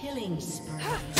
Killing spree.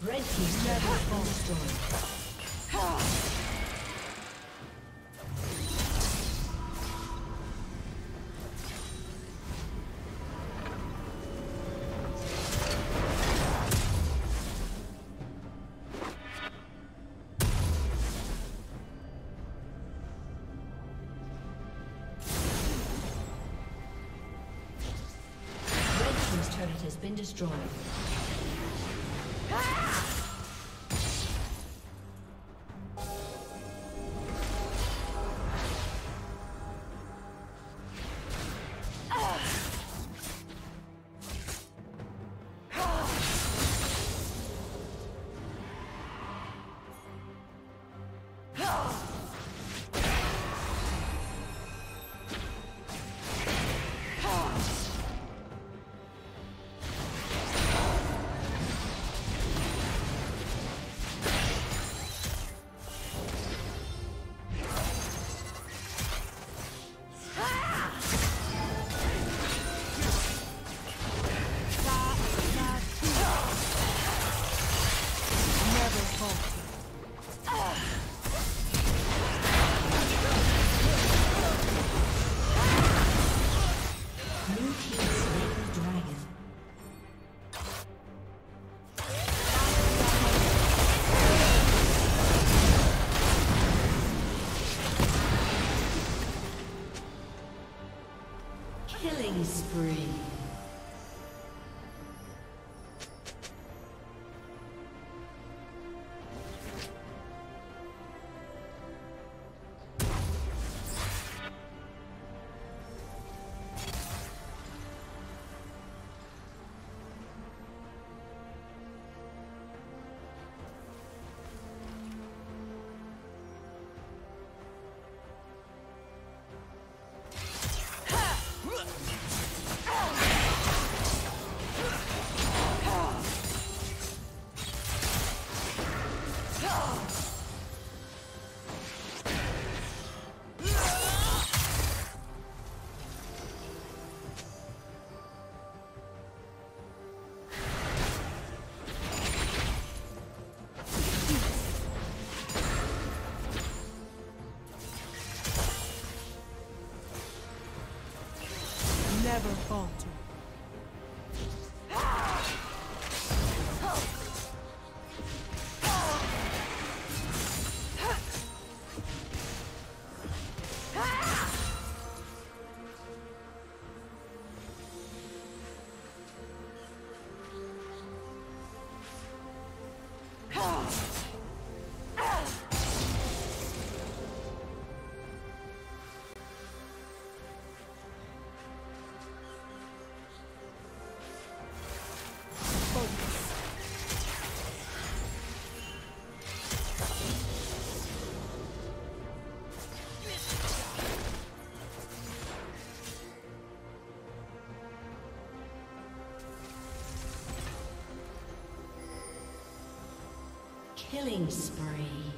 Red team's turret has been destroyed. Been destroyed. Killing spree.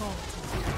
어.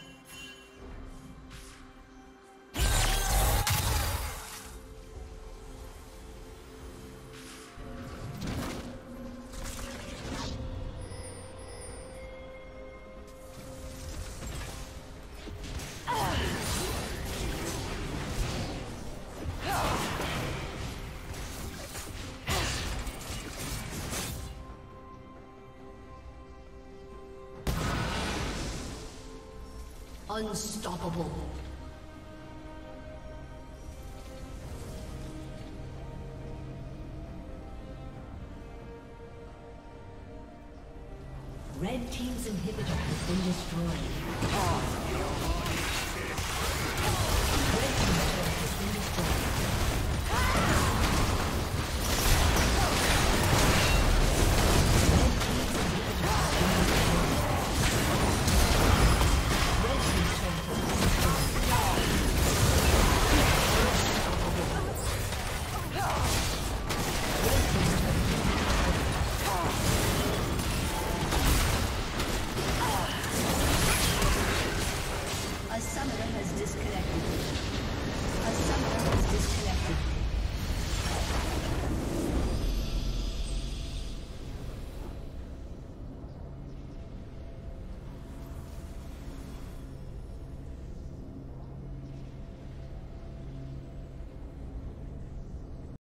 Unstoppable.